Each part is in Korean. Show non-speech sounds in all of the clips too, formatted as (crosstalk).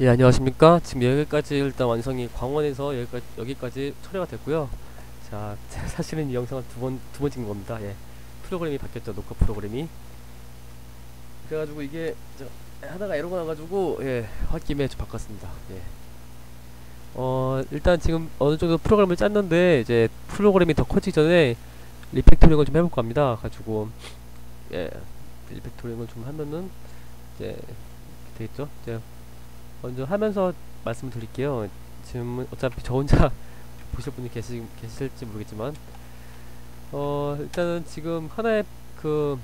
예, 안녕하십니까. 지금 여기까지 일단 완성이 광원에서 여기까지, 여기까지 처리가 됐고요. 자, (laughs) 사실은 이 영상을 두 번, 두 번 찍은 겁니다. 예. 프로그램이 바뀌었죠. 녹화 프로그램이. 그래가지고 이게, 저, 하다가 에러가 나가지고, 예, 홧김에 좀 바꿨습니다. 예. 어, 일단 지금 어느 정도 프로그램을 짰는데, 이제 프로그램이 더 커지기 전에 리팩토링을 좀 해볼까 합니다. 가지고, 예, refactoring을 좀 하면은, 이제, 되겠죠? 이제, 먼저 하면서 말씀을 드릴게요. 지금 어차피 저 혼자 (laughs) 보실 분이 계시, 계실지 모르겠지만 어 일단은 지금 하나의 그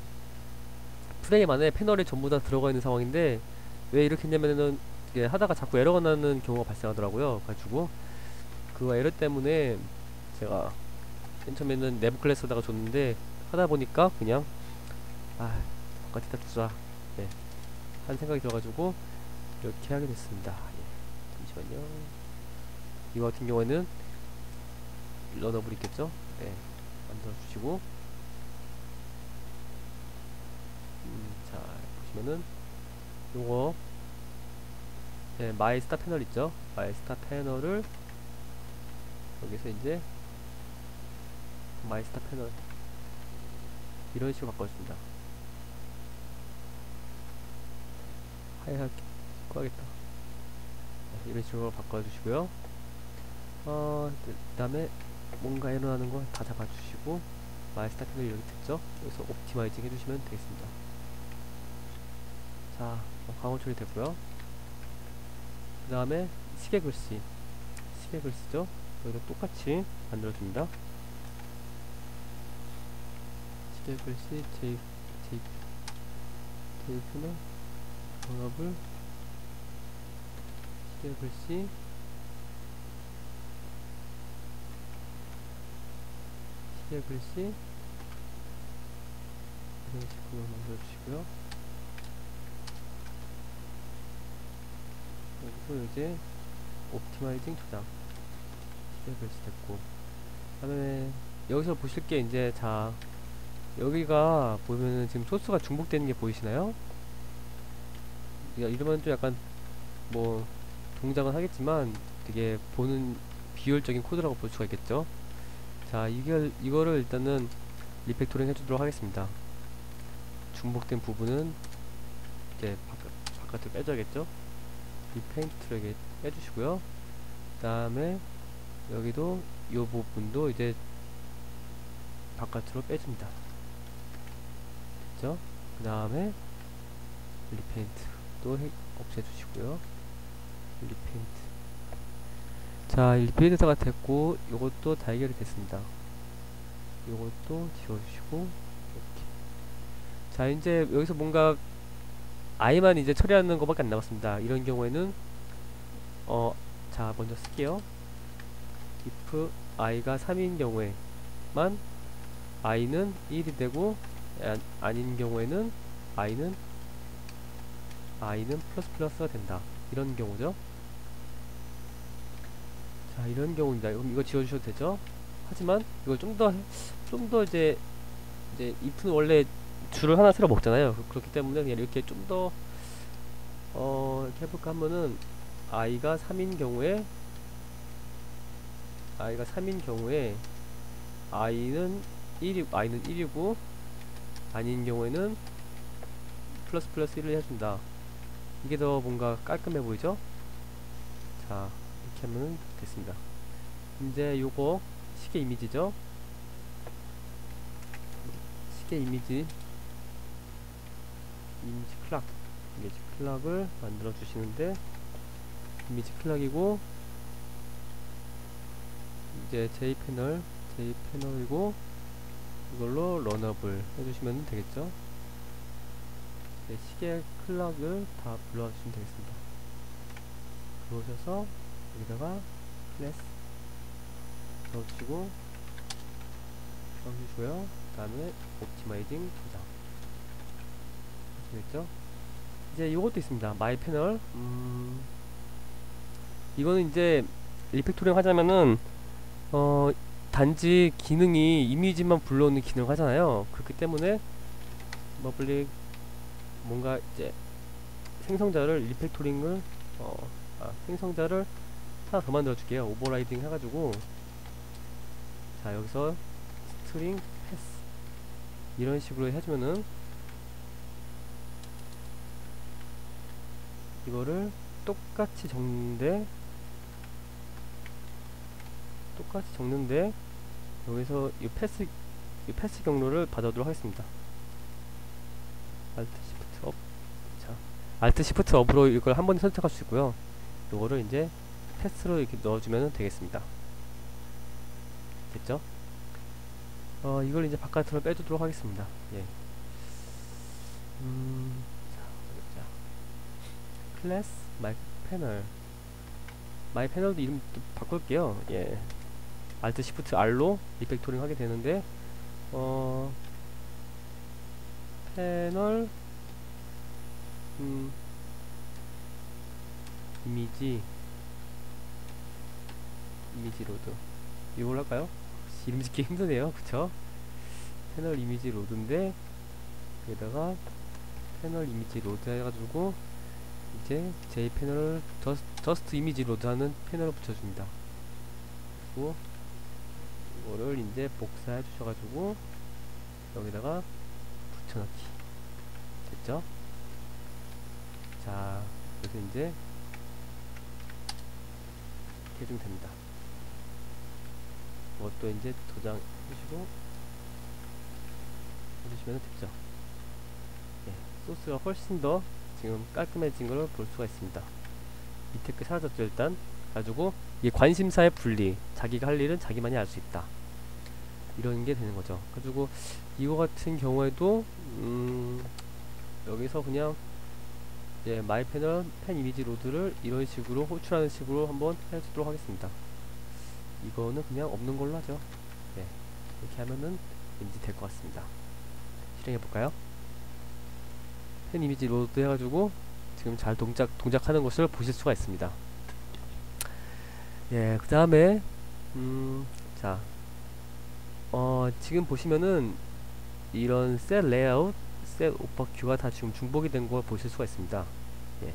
프레임 안에 패널이 전부 다 들어가 있는 상황인데 왜 이렇게 했냐면은 이게 하다가 자꾸 에러가 나는 경우가 발생하더라고요. 가지고 그 에러 때문에 제가 맨 처음에는 내부 클래스에다가 줬는데 하다 보니까 그냥 아 바깥에다 두자 네. 한 생각이 들어가지고 이렇게 하게 됐습니다. 예. 잠시만요. 이거 같은 경우에는 Runnable 있겠죠? 네. 만들어 주시고 음, 자 보시면은 요거 네, my star panel 있죠? my star panel을 여기서 이제 my star panel 이런 식으로 바꿔줍니다. 하얗게 바꿔야겠다. 네, 이런 식으로 바꿔주시고요. 어, 그 다음에 뭔가 일어나는 거다 잡아주시고 my star panel 여기 됐죠? 여기서 optimizing 해주시면 되겠습니다. 자, 어, 괄호 처리 됐고요. 그 다음에 시계 글씨, 시계 글씨죠? 여기도 똑같이 만들어줍니다. 시계 글씨 J, J, J표는 번업을 시계 글씨 시계 글씨 이런 식으로 만들어 주시고요. 여기서 이제 optimizing 저장 시계 글씨 됐고 그 다음에 여기서 보실 게 이제 자 여기가 보면은 지금 소스가 중복되는 게 보이시나요? 야, 이러면 좀 약간 뭐 동작은 하겠지만 되게 보는 비효율적인 코드라고 볼 수가 있겠죠. 자, 이걸 이거를 일단은 refactoring 해주도록 하겠습니다. 중복된 부분은 이제 바깥, 바깥을 빼줘야겠죠. repaint를 빼주시고요. 그 다음에 여기도 이 부분도 이제 바깥으로 빼줍니다. 됐죠? 그 다음에 repaint 또 없애주시고요. repaint 자, repaint가 됐고 요것도 다 해결이 됐습니다. 요것도 지워주시고 이렇게 자, 이제 여기서 뭔가 i만 이제 처리하는 것밖에 안 남았습니다. 이런 경우에는 어, 자, 먼저 쓸게요. if i가 3인 경우에만 i는 1이 되고 아, 아닌 경우에는 i는 i는 플러스 플러스가 된다. 이런 경우죠. 자, 이런 경우입니다. 그럼 이거 지워주셔도 되죠? 하지만 이걸 좀 더, 좀 더 이제, 이제 if는 원래 줄을 하나 새로 먹잖아요. 그- 그렇기 때문에 그냥 이렇게 좀 더, 어, 이렇게 해볼까 하면은, i가 3인 경우에, i가 3인 경우에, i는 1이, i는 1이고, 아닌 경우에는, 플러스 플러스 1을 해준다. 이게 더 뭔가 깔끔해 보이죠? 자, 이렇게 하면 됐습니다. 이제 요거 시계 이미지죠? 시계 이미지 이미지 클락 이미지 클락을 만들어 주시는데 이미지 클락이고 이제 J 패널 J 패널이고 이걸로 런업을 해주시면 되겠죠? 네, 시계 clock을 다 불러와 주시면 되겠습니다. 들어오셔서 여기다가 클래스 넣어주시고 넣어주시고요. 그 다음에 optimizing 저장 아시겠죠? 이제 이것도 있습니다. my panel 음, 이거는 이제 refactoring 하자면은 어 단지 기능이 이미지만 불러오는 기능을 하잖아요. 그렇기 때문에 public 뭔가 이제 생성자를 refactoring을 어, 아, 생성자를 하나 더 만들어 줄게요 overriding 해가지고 자 여기서 String path 이런 식으로 해주면은 이거를 똑같이 적는데 똑같이 적는데 여기서 이 path 이 path 경로를 받아도록 하겠습니다. Alt Shift up. 자, Alt Shift up으로 이걸 한 번 선택할 수 있고요. 요거를 이제 path로 이렇게 넣어주면 되겠습니다. 됐죠? 어, 이걸 이제 바깥으로 빼주도록 하겠습니다. 예. 음, 자, 자, class my panel. my panel도 이름 또 바꿀게요. 예. Alt Shift R로 refactoring 하게 되는데, 어, 패널, 음, image, image load. 이걸 할까요? 이름 짓기 힘드네요. 그쵸? panel image load인데, 여기다가 panel image load 해가지고, 이제 J panel을 jus, just image load 하는 패널을 붙여줍니다. 그리고 이거를 이제 복사해 주셔가지고 여기다가 붙여넣기 됐죠? 자 그래서 이제 이렇게 해주면 됩니다. 이것도 이제 저장 해주시고 해주시면 됐죠? 예, 소스가 훨씬 더 지금 깔끔해진 걸 볼 수가 있습니다. 밑에 게 사라졌죠 일단 가지고 이게 관심사의 분리 자기가 할 일은 자기만이 알 수 있다 이런 게 되는 거죠 가지고 이거 같은 경우에도 음 여기서 그냥 이제 my panel panel image load를 이런 식으로 호출하는 식으로 한번 해주도록 하겠습니다 이거는 그냥 없는 걸로 하죠 네 이렇게 하면은 왠지 될 것 같습니다 실행해 볼까요 panel image load 해가지고 지금 잘 동작 동작하는 것을 보실 수가 있습니다 예, 그 다음에, 음, 자, 어, 지금 보시면은, 이런 set layout, set opaque가 다 지금 중복이 된 걸 보실 수가 있습니다. 예.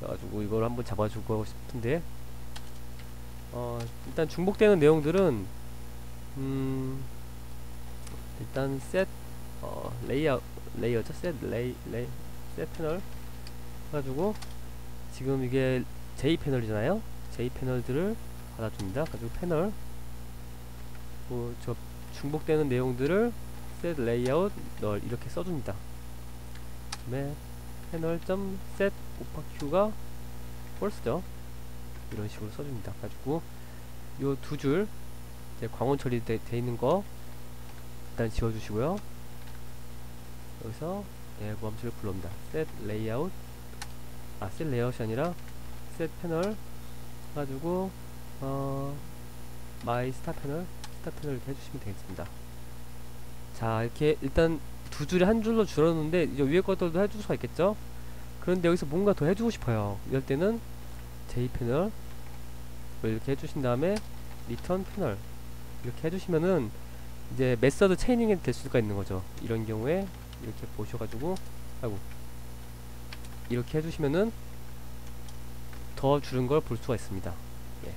그래가지고 이걸 한번 잡아주고 싶은데, 어, 일단 중복되는 내용들은, 음, 일단 set, 어, layout, layer죠? set lay, lay, set panel. 해가지고, 지금 이게 J panel이잖아요? J 패널들을 받아줍니다. 가지고 패널 뭐저 중복되는 내용들을 set layout null 이렇게 써줍니다. 그다음에 패널 점 set q가 false죠. 이런 식으로 써줍니다. 가지고 요 두 줄 이제 광원 처리돼 돼 있는 거 일단 지워주시고요. 여기서 예, 모함수를 불러옵니다. set layout 아 set layout이 아니라 set panel 가지고 어 my star panel star panel 이렇게 해주시면 되겠습니다. 자 이렇게 일단 두 줄에 한 줄로 줄었는데 이제 위에 것들도 해줄 수가 있겠죠? 그런데 여기서 뭔가 더 해주고 싶어요. 이럴 때는 J panel 이렇게 해주신 다음에 return panel 이렇게 해주시면은 이제 method chaining이 될 수가 있는 거죠. 이런 경우에 이렇게 보셔가지고 아이고 이렇게 해주시면은 더 줄은 걸 볼 수가 있습니다. 예.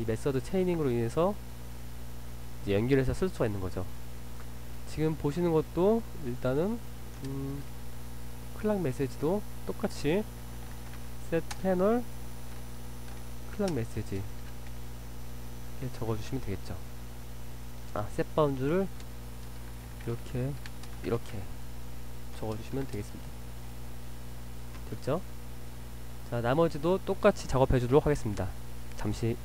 이 method chaining으로 인해서 이제 연결해서 쓸 수가 있는 거죠. 지금 보시는 것도 일단은 음, 클락 메시지도 똑같이 set 패널 클락 메시지 적어주시면 되겠죠. 아, set 바운드를 이렇게 이렇게 적어주시면 되겠습니다. 됐죠? 자 나머지도 똑같이 작업해 주도록 하겠습니다 잠시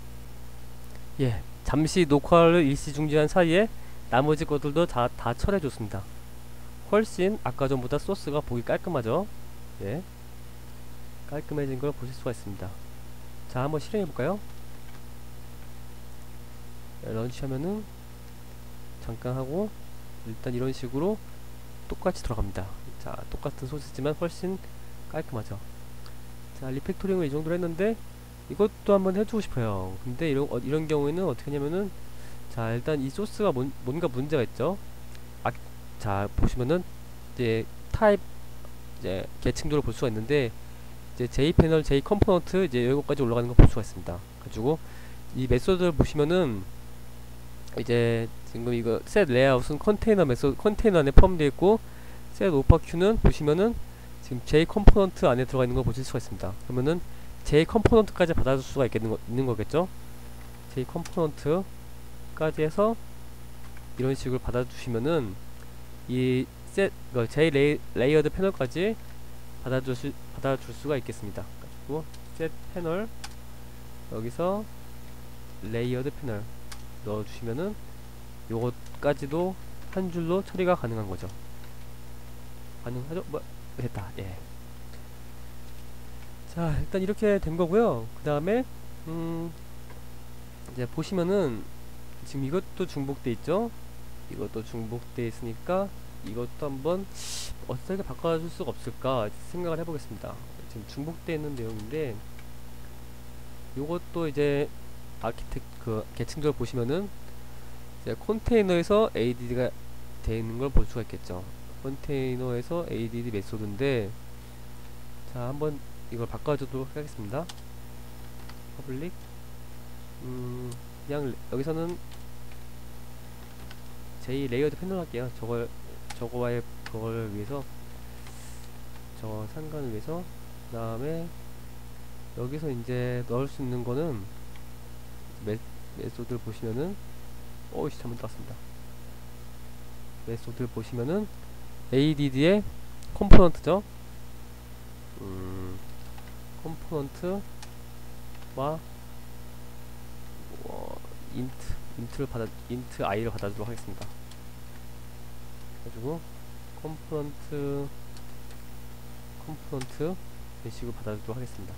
예 잠시 녹화를 일시 중지한 사이에 나머지 것들도 다, 다 처리해 줬습니다 훨씬 아까 전보다 소스가 보기 깔끔하죠 예 깔끔해진 걸 보실 수가 있습니다 자 한번 실행해 볼까요? 네, 런치 하면은 잠깐 하고 일단 이런 식으로 똑같이 들어갑니다. 자 똑같은 소스지만 훨씬 깔끔하죠. 자 refactoring을 이 정도로 했는데 이것도 한번 해주고 싶어요. 근데 이런, 어, 이런 경우에는 어떻게 하냐면은 자 일단 이 소스가 뭔, 뭔가 문제가 있죠. 아, 자 보시면은 이제 타입 이제 계층도를 볼 수가 있는데 이제 J panel, J component 이제 여기까지 올라가는 거 볼 수가 있습니다. 가지고 이 method를 보시면은 이제 지금 이거 set 레이아웃은 컨테이너 메소드 컨테이너 안에 포함되어 있고 set opaque는 보시면은 지금 J component 안에 들어가 있는 걸 보실 수가 있습니다. 그러면은 J 컴포넌트까지 받아줄 수가 있겠는 거, 있는 거겠죠? J 컴포넌트까지 해서 이런 식으로 받아주시면은 이 set 그 J 레이, 레이어드 패널까지 받아줄 수 받아줄 수가 있겠습니다. 그리고 set panel 여기서 layered panel 넣어주시면은 요것까지도 한 줄로 처리가 가능한 거죠. 가능하죠? 뭐 됐다. 예. 자 일단 이렇게 된 거고요. 그 다음에 음 이제 보시면은 지금 이것도 중복돼 있죠. 이것도 중복돼 있으니까 이것도 한번 어떻게 바꿔줄 수가 없을까 생각을 해보겠습니다. 지금 중복돼 있는 내용인데 요것도 이제 architec 그 계층적으로 보시면은 이제 컨테이너에서 ADD가 되어 있는 걸 볼 수가 있겠죠. 컨테이너에서 ADD 메소드인데 자 한번 이걸 바꿔주도록 하겠습니다. public 음 그냥 여기서는 J layered panel 할게요. 저걸 저거와의 그걸 위해서 저 상관을 위해서 그 다음에 여기서 이제 넣을 수 있는 거는 메, method를 보시면은 오이씨 잘못 땄습니다. 메소드를 보시면은 ADD의 컴포넌트죠. 음, 컴포넌트와 어, 인트 인트를 받아 인트 i를 받아주도록 하겠습니다. 그래가지고 component component 식으로 받아주도록 하겠습니다.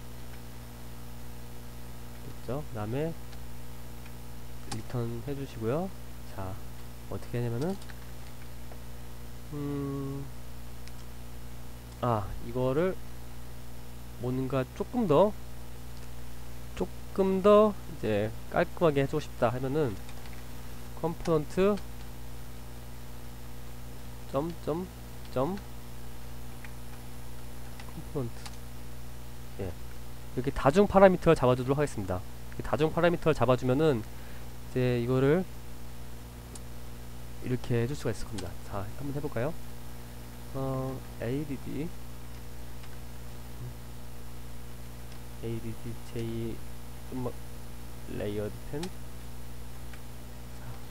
됐죠? 그 다음에 return 해주시고요. 자 어떻게 하냐면은 음, 아 이거를 뭔가 조금 더 조금 더 이제 깔끔하게 해주고 싶다 하면은 component 점점 점. component. 예. 이렇게 다중 파라미터를 잡아주도록 하겠습니다. 다중 파라미터를 잡아주면은 이제 이거를 이렇게 해줄 수가 있을 겁니다. 자 한번 해볼까요? 어 add add J 좀 layered pane. 자,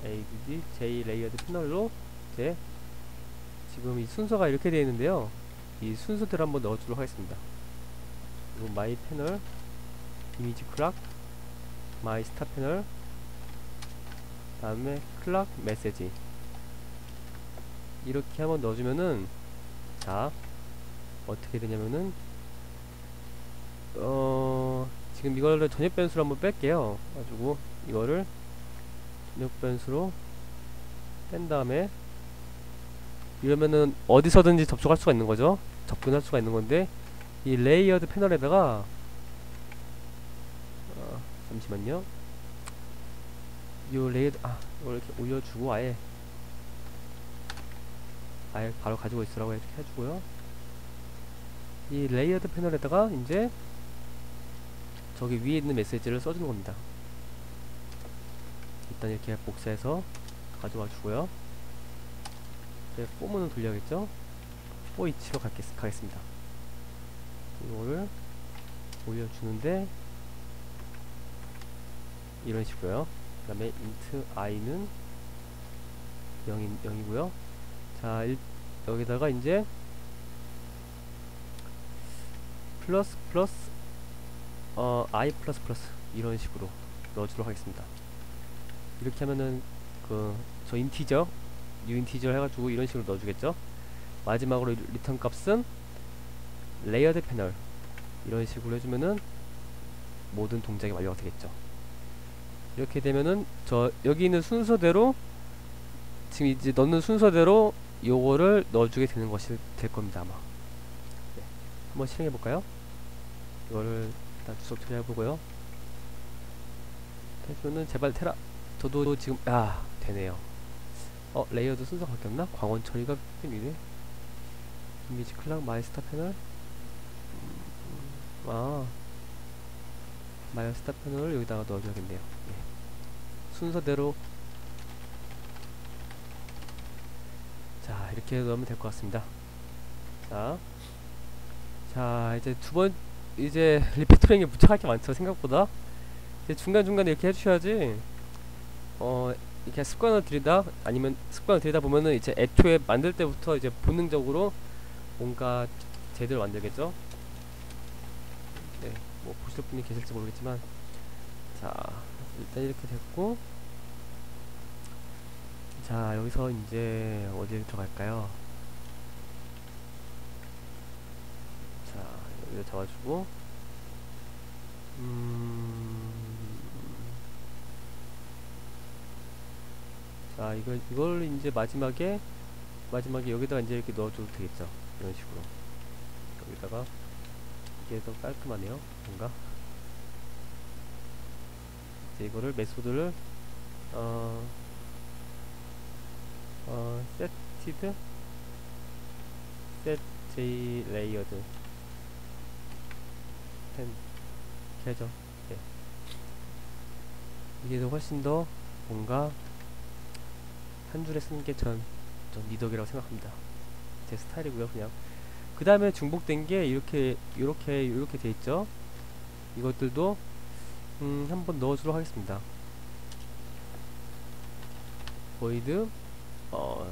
add J layered 패널로 이제 지금 이 순서가 이렇게 되어 있는데요. 이 순서대로 한번 넣어주도록 하겠습니다. 그리고 my panel image clock my star panel 다음에 clock message. 이렇게 한번 넣어주면은 자 어떻게 되냐면은 어 지금 이거를 전역 변수로 한번 뺄게요. 가지고 이거를 전역 변수로 뺀 다음에 이러면은 어디서든지 접속할 수가 있는 거죠. 접근할 수가 있는 건데 이 layered 패널에다가 어, 잠시만요. 요 layered 아 이렇게 올려주고 아예 아예 바로 가지고 있으라고 이렇게 해주고요. 이 layered 패널에다가 이제 저기 위에 있는 메시지를 써주는 겁니다. 일단 이렇게 복사해서 가져와 주고요 이제 for문은 돌려야겠죠? for each로 가겠, 가겠습니다. 이거를 올려주는데 이런 식으로요. 그 다음에 int i는 0인, 0이고요. 자 일, 여기다가 이제 plus plus 어 i plus plus 이런 식으로 넣어주도록 하겠습니다. 이렇게 하면은 그 저 Integer new Integer 해가지고 이런 식으로 넣어주겠죠? 마지막으로 return 값은 layered 패널. 이런 식으로 해주면은 모든 동작이 완료가 되겠죠. 이렇게 되면은 저 여기 있는 순서대로 지금 이제 넣는 순서대로 요거를 넣어주게 되는 것이 될 겁니다 아마. 네. 한번 실행해 볼까요? 이거를 일단 주석 처리해 보고요. 해주면은 제발 테라 저도 지금 아 되네요 어 layered 순서 바뀌었나? 광원 처리가 바뀌네. image clock my star panel? 음, 아. 마이어 스타 패널을 여기다가 넣어줘야겠네요. 예. 순서대로. 자 이렇게 넣으면 될 것 같습니다. 자, 자 이제 두 번 이제 리팩토링에 무척할 게 많죠 생각보다. 이제 중간중간에 이렇게 해주셔야지. 어 이렇게 습관을 들이다 아니면 습관을 들이다 보면은 이제 애초에 만들 때부터 이제 본능적으로 뭔가 제대로 만들겠죠? 네, 뭐 보실 분이 계실지 모르겠지만 자 일단 이렇게 됐고 자 여기서 이제 어디에 들어갈까요? 자 여기를 잡아주고 음... 자 이걸 이걸 이제 마지막에 마지막에 여기다가 이제 이렇게 넣어줘도 되겠죠? 이런 식으로. 여기다가 이게 더 깔끔하네요. 뭔가. 이제 이거를 method를 어, 어, setted? set J layered. pane 이렇게 하죠? 네. 이게 더 훨씬 더 뭔가 한 줄에 쓰는 게 전 전 미덕이라고 생각합니다. 제 스타일이고요 그냥. 그 다음에 중복된 게 이렇게 이렇게 이렇게 돼 있죠? 이것들도 음, 한번 넣어주도록 하겠습니다. void 어,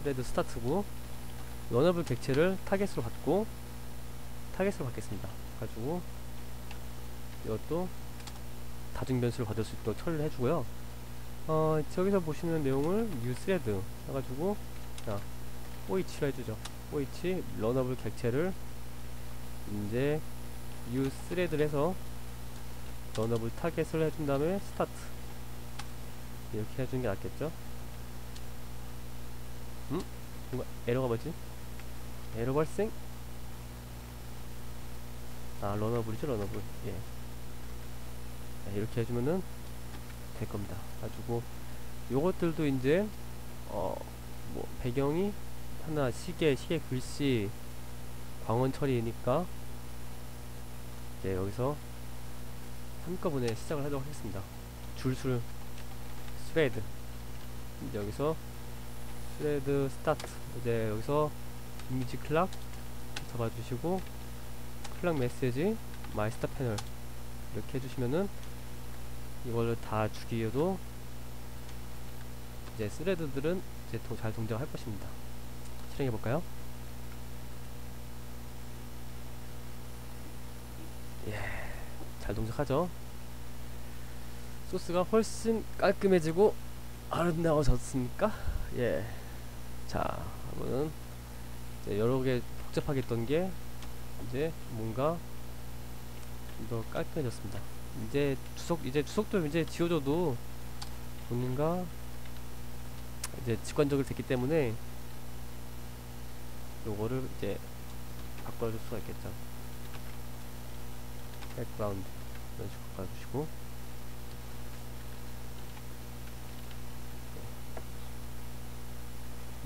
thread start고 runnable 객체를 target으로 받고 target으로 받겠습니다. 가지고 이것도 다중 변수를 받을 수 있도록 처리를 해주고요 어, 저기서 보시는 내용을 thread 해가지고 자 OH로 해주죠 OH runnable 객체를 이제 thread를 해서 runnable target을 해준 다음에 start 이렇게 해주는 게 낫겠죠 음? 뭔가 에러가 뭐지? 에러 발생? 아 러너블이죠 러너블 예 자, 이렇게 해주면은 될 겁니다. 가지고 요것들도 이제 어 뭐 배경이 하나 시계 시계 글씨 광원 처리니까 이제 여기서 한꺼번에 시작을 하도록 하겠습니다. 줄술 thread. 이제 여기서 thread start. 이제 여기서 image clock 잡아주시고 clock message my star panel 이렇게 해주시면은 이거를 다 주기에도 이제 thread들은 이제 도, 잘 동작할 것입니다. 실행해 볼까요? 예, 잘 동작하죠. 소스가 훨씬 깔끔해지고 아름다워졌습니까? 예. 자, 그러면은 여러 개 복잡하게 했던 게 이제 뭔가 더 깔끔해졌습니다. 이제 주석 이제 주석도 이제 지워줘도 뭔가 이제 직관적으로 됐기 때문에 요거를 이제 바꿔줄 수가 있겠죠. background 이런 식으로 바꿔주시고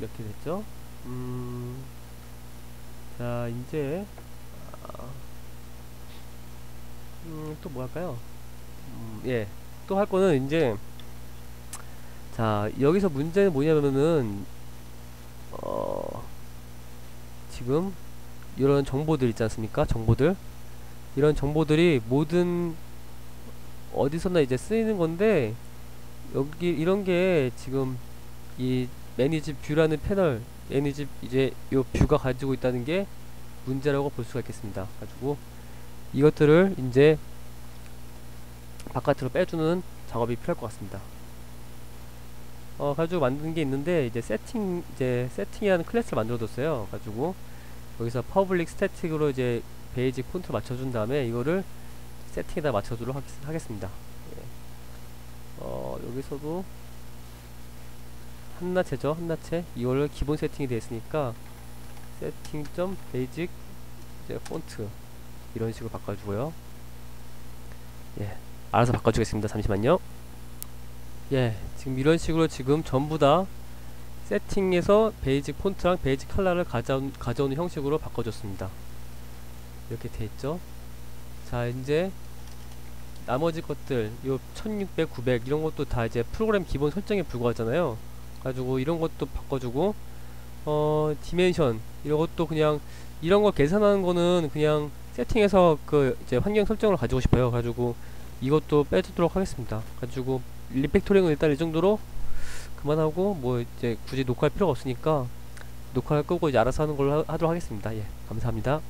몇 개 됐죠? 음, 자 이제 아, 음, 또 뭐 할까요? 음, 예. 또 할 거는 이제 자, 여기서 문제는 뭐냐면은 어 지금 이런 정보들 있지 않습니까? 정보들. 이런 정보들이 모든 어디서나 이제 쓰이는 건데 여기 이런 게 지금 이 매니지 뷰라는 패널 매니지 이제 요 뷰가 가지고 있다는 게 문제라고 볼 수가 있겠습니다. 가지고 이것들을 이제 바깥으로 빼주는 작업이 필요할 것 같습니다. 어, 가지고 만든 게 있는데, 이제 세팅, 이제 세팅이라는 클래스를 만들어뒀어요. 가지고, 여기서 public static으로 이제 basic 폰트 맞춰준 다음에 이거를 세팅에다 맞춰주도록 하겠, 습니다 예. 어, 여기서도 한나체죠, 한나체. 이거를 기본 세팅이 되어 있으니까, 세팅 점 basic 이제 폰트 이런 식으로 바꿔주고요. 예, 알아서 바꿔주겠습니다. 잠시만요. 예, 지금 이런 식으로 지금 전부 다 세팅에서 basic 폰트랑 basic 컬러를 가져온, 가져오는 형식으로 바꿔줬습니다. 이렇게 돼 있죠 자 이제 나머지 것들 요 1600, 900 이런 것도 다 이제 프로그램 기본 설정에 불과하잖아요 가지고 이런 것도 바꿔주고 어 dimension 이런 것도 그냥 이런 거 계산하는 거는 그냥 세팅에서 그 이제 환경 설정을 가지고 싶어요. 가지고 이것도 빼주도록 하겠습니다. 가지고 refactoring은 일단 이 정도로 그만하고 뭐 이제 굳이 녹화할 필요가 없으니까 녹화를 끄고 이제 알아서 하는 걸로 하, 하도록 하겠습니다. 예 감사합니다